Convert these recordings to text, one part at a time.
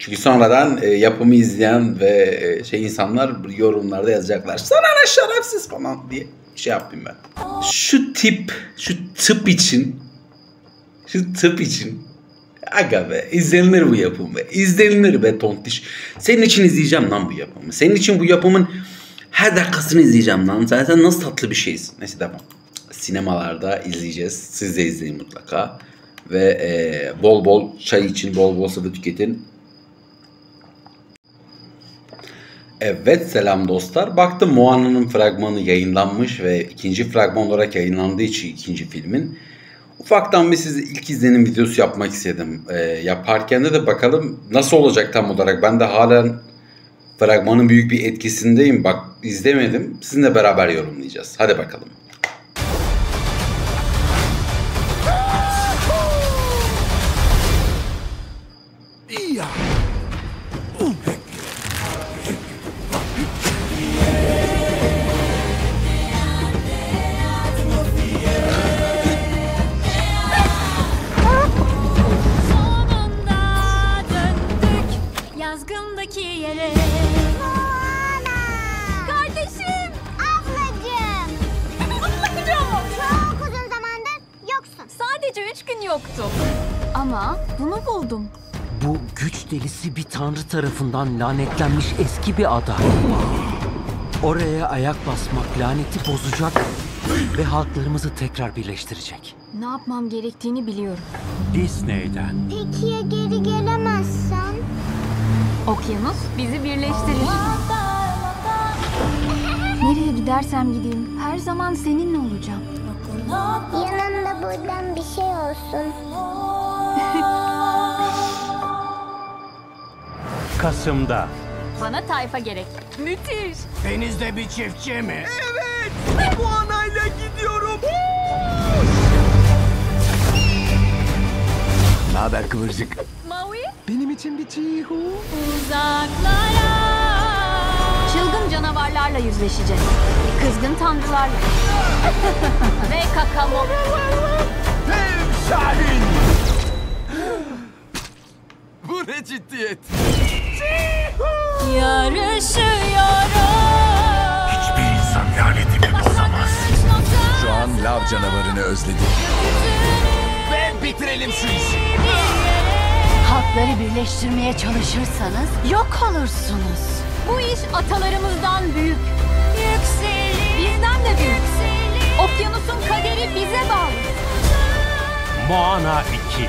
Çünkü sonradan e, yapımı izleyen ve e, şey insanlar yorumlarda yazacaklar. Sana ne şerefsiz falan diye şey yapayım ben. Şu tip, şu tıp için şu tıp için Aga be izlenir bu yapım be. İzlenir be tontiş. Senin için izleyeceğim lan bu yapımı. Senin için bu yapımın her dakikasını izleyeceğim lan. Zaten nasıl tatlı bir şeysin. Neyse devam. Sinemalarda izleyeceğiz. Siz de izleyin mutlaka. Ve e, bol bol çay için bol bol sıvı tüketin. Evet selam dostlar. Baktım Moana'nın fragmanı yayınlanmış ve ikinci fragman olarak yayınlandığı için ikinci filmin ufaktan bir size ilk izlenim videosu yapmak istedim. Ee, yaparken de de bakalım nasıl olacak tam olarak. Ben de halen fragmanın büyük bir etkisindeyim. Bak izlemedim. Sizinle beraber yorumlayacağız. Hadi bakalım. Gün yoktu. Ama bunu buldum. Bu güç delisi bir tanrı tarafından lanetlenmiş eski bir ada. Oraya ayak basmak laneti bozacak ve halklarımızı tekrar birleştirecek. Ne yapmam gerektiğini biliyorum. Disney'den. Peki ya geri gelemezsen? Okyanus bizi birleştirir. Nereye gidersem gideyim her zaman seninle olacağım. Yanında buradan bir şey olsun. Kasım'da. Bana tayfa gerek. Müthiş. Denizde bir çiftçi mi? Ne haber kıvırcık? Maui. Benim için bir çiğhu. Uzaklara. Canavarlarla yüzleşeceğiz. Kızgın tanrılarla. Ve kakamo. Şahin! Bu ne ciddiyet? Yarışıyorum. Hiçbir insan lanetimi bozamaz. Şu an lav canavarını özledim. Ve bitirelim şu işi. Halkları birleştirmeye çalışırsanız yok olursunuz. Bu iş atalarımızdan büyük. Bizden de büyük. Okyanusun kaderi bize bağlı. Moana 2.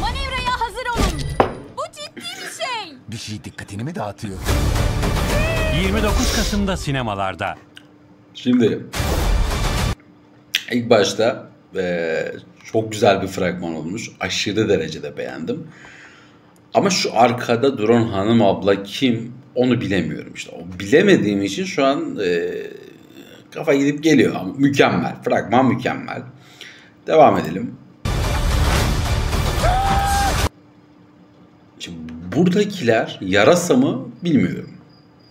Manevraya hazır olun. Bu ciddi bir şey. Bir şey dikkatini mi dağıtıyor? 29 Kasım'da sinemalarda. Şimdi ilk başta eee, çok güzel bir fragman olmuş. Aşırı derecede beğendim. Ama şu arkada duran hanım abla kim onu bilemiyorum işte. O bilemediğim için şu an eee, kafa gidip geliyor ama mükemmel. Fragman mükemmel. Devam edelim. Şimdi buradakiler yarasa mı bilmiyorum.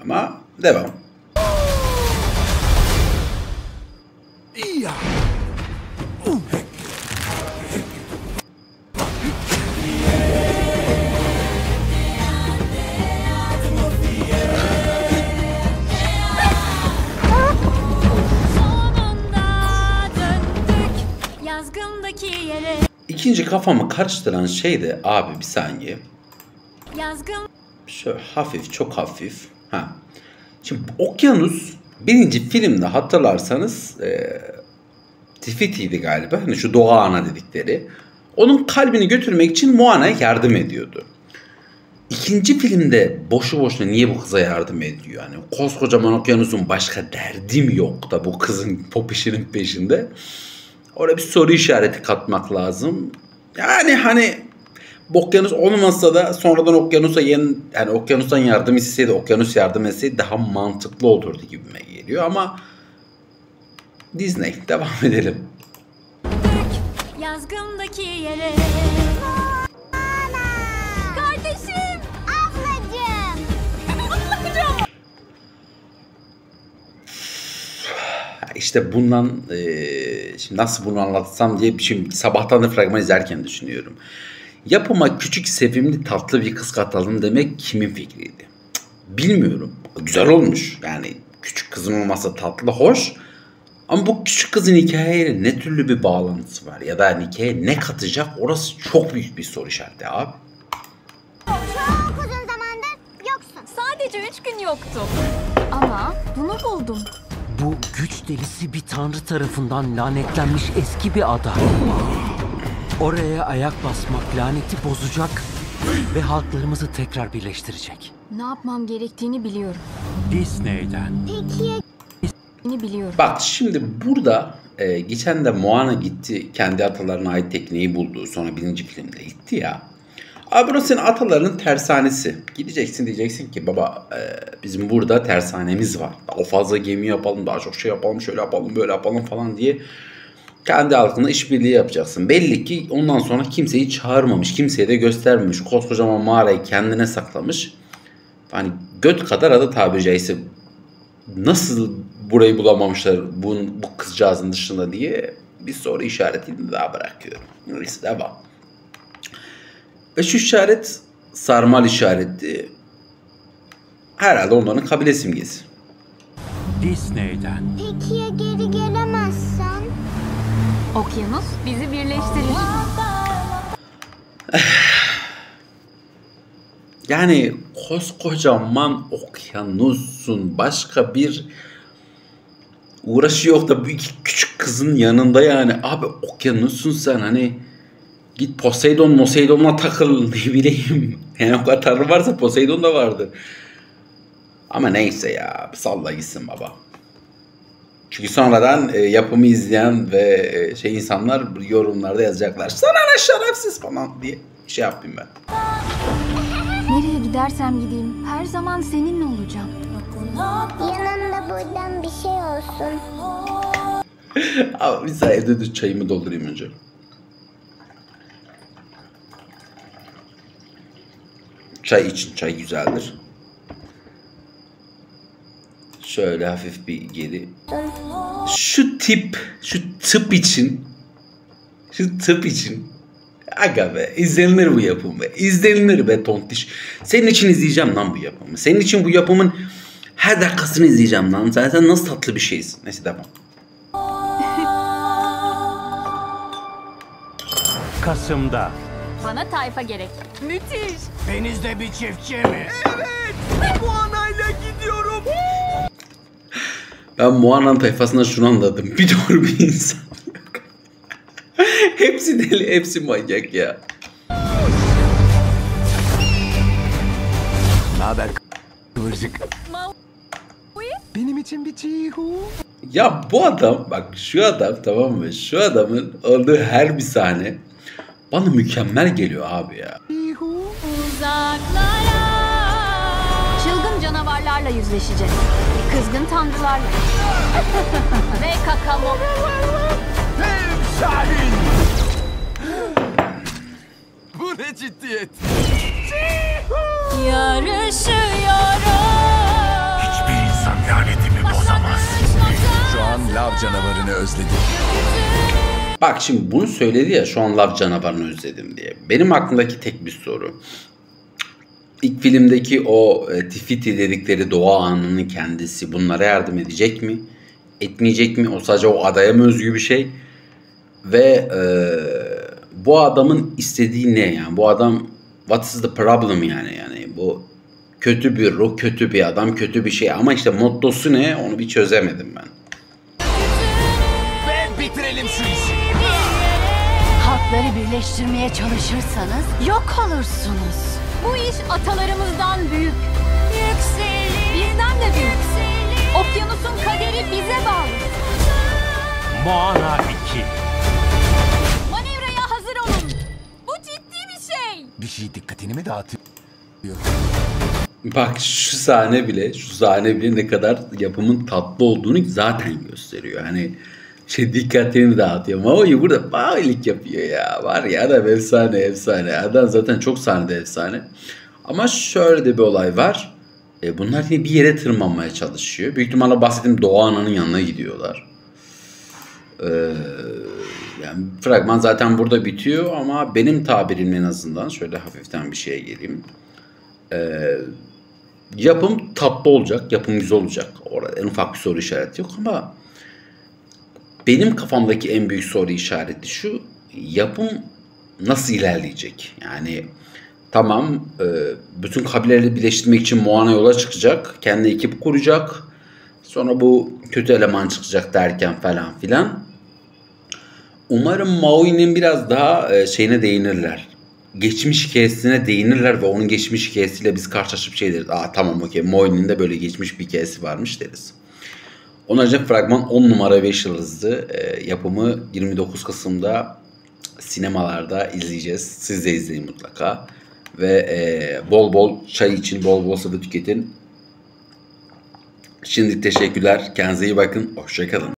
Ama devam. İkinci kafamı karıştıran şey de abi bir saniye. Yazgın Şöyle hafif çok hafif. Ha. Şimdi Okyanus birinci filmde hatırlarsanız e, Tifiti'ydi galiba. Hani şu doğa ana dedikleri. Onun kalbini götürmek için Moana'ya yardım ediyordu. İkinci filmde boşu boşuna niye bu kıza yardım ediyor? Yani koskocaman okyanusun başka derdim yok da bu kızın popişinin peşinde. Orada bir soru işareti katmak lazım. Yani hani okyanus olmasa da sonradan okyanusa yen, yani okyanustan yardım isteseydi, okyanus yardım etseydi daha mantıklı olurdu gibime geliyor ama Disney devam edelim. yazgındaki yere. Kardeşim. Ablacığım. İşte bundan şimdi nasıl bunu anlatsam diye şimdi sabahtan da fragman izlerken düşünüyorum. Yapıma küçük, sevimli, tatlı bir kız katalım demek kimin fikriydi? Bilmiyorum. Güzel olmuş. Yani küçük kızın olması tatlı, hoş. Ama bu küçük kızın hikayeyle ne türlü bir bağlantısı var? Ya da hikayeye ne katacak? Orası çok büyük bir soru işareti abi. Çok uzun zamandır yoksun. Sadece üç gün yoktu. Ama bunu buldum. Bu güç delisi bir tanrı tarafından lanetlenmiş eski bir ada. Oraya ayak basmak laneti bozacak ve halklarımızı tekrar birleştirecek. Ne yapmam gerektiğini biliyorum. Disney'den. Peki ya biliyorum. Bak şimdi burada e, geçen de Moana gitti kendi atalarına ait tekneyi buldu. Sonra birinci filmde gitti ya. Abi burası senin atalarının tersanesi. Gideceksin diyeceksin ki baba e, bizim burada tersanemiz var. Daha fazla gemi yapalım, daha çok şey yapalım, şöyle yapalım, böyle yapalım falan diye. Kendi halkına işbirliği yapacaksın. Belli ki ondan sonra kimseyi çağırmamış, kimseye de göstermemiş. Koskocaman mağarayı kendine saklamış. Hani göt kadar ada tabiri caizse nasıl burayı bulamamışlar bu, bu kızcağızın dışında diye bir soru işaretini daha bırakıyorum. Neyse devam. Ve şu işaret sarmal işareti herhalde onların kabile simgesi. Disney'den. peki ya geri gelemezsen? Okyanus bizi birleştirir. Yani koskocaman okyanusun başka bir uğraşı yok da bu iki küçük kızın yanında yani. Abi okyanusun sen hani git Poseidon Poseidon'la takıl ne bileyim. Yani o kadar tanrı varsa Poseidon da vardır. Ama neyse ya salla gitsin baba. Çünkü sonradan e, yapımı izleyen ve e, şey insanlar yorumlarda yazacaklar. Sana ne şerefsiz falan diye şey yapayım ben. Nereye gidersem gideyim her zaman seninle olacağım. Yanında buradan bir şey olsun. Abi bir saniye evde dur çayımı doldurayım önce. Çay için çay güzeldir. Şöyle hafif bir geri. Şu tip, şu tıp için, şu tıp için Aga be izlenir bu yapım be. İzlenir be tontiş. Senin için izleyeceğim lan bu yapımı. Senin için bu yapımın her dakikasını izleyeceğim lan. Zaten nasıl tatlı bir şeysin. Neyse devam. Kasım'da. Bana tayfa gerek. Müthiş. Denizde bir çiftçi mi? Ben Moana'nın tayfasından şunu anladım. Bir doğru bir insan. hepsi deli, hepsi manyak ya. Naber kıvırcık? Benim için bir cihu. Ya bu adam, bak şu adam tamam mı? Şu adamın olduğu her bir sahne bana mükemmel geliyor abi ya. Uzaklara. Çılgın canavarlarla yüzleşeceğiz. Kızgın tanrılarla. Ve kakamo. Bu ne ciddiyet? Yarışıyorum. Hiçbir insan lanetimi bozamaz. Şu an lav canavarını özledim. Bak şimdi bunu söyledi ya şu an lav canavarını özledim diye. Benim aklımdaki tek bir soru. İlk filmdeki o e, Tifiti dedikleri doğa anının kendisi bunlara yardım edecek mi? Etmeyecek mi? O sadece o adaya mı özgü bir şey? Ve e, bu adamın istediği ne yani? Bu adam what is the problem yani? Yani bu kötü bir ruh, kötü bir adam, kötü bir şey ama işte mottosu ne? Onu bir çözemedim ben. Halkları birleştirmeye çalışırsanız yok olursunuz. Bu iş atalarımızdan büyük. Bizden de büyük. Okyanusun kaderi bize bağlı. Moana 2. Manevraya hazır olun. Bu ciddi bir şey. Bir şey dikkatini mi dağıtıyor? Bak şu sahne bile, şu sahne bile ne kadar yapımın tatlı olduğunu zaten gösteriyor. Hani şey dikkatini dağıtıyor. Maui burada bağlılık yapıyor ya. Var ya adam efsane efsane. Adam zaten çok sahnede efsane. Ama şöyle de bir olay var. E, bunlar yine bir yere tırmanmaya çalışıyor. Büyük ihtimalle bahsettiğim Doğa Ana'nın yanına gidiyorlar. Ee, Yani fragman zaten burada bitiyor ama benim tabirim en azından şöyle hafiften bir şeye geleyim. Ee, yapım tatlı olacak, yapım güzel olacak. Orada en ufak bir soru işareti yok ama benim kafamdaki en büyük soru işareti şu. Yapım nasıl ilerleyecek? Yani tamam e, bütün kabileleri birleştirmek için Moana yola çıkacak. Kendi ekip kuracak. Sonra bu kötü eleman çıkacak derken falan filan. Umarım Maui'nin biraz daha e, şeyine değinirler. Geçmiş hikayesine değinirler ve onun geçmiş hikayesiyle biz karşılaşıp şey deriz. Aa tamam okey Maui'nin de böyle geçmiş bir hikayesi varmış deriz. Onun haricinde fragman 10 numara 5 yıldızdı. E, yapımı 29 Kasım'da sinemalarda izleyeceğiz. Siz de izleyin mutlaka. Ve e, bol bol çay için bol bol sıvı tüketin. Şimdi teşekkürler. Kendinize iyi bakın. Hoşçakalın.